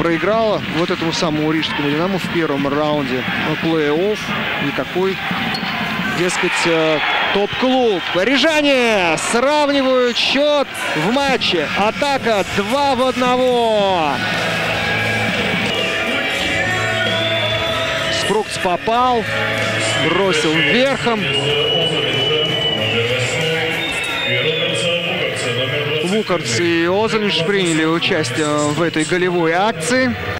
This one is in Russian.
проиграла вот этому самому рижскому «Динамо» в первом раунде плей-офф. Никакой, дескать, э, топ-клуб. Рижане сравнивают счет в матче. Атака 2 в 1. Спрукс попал, бросил верхом. Вукарц и Озелиш приняли участие в этой голевой акции.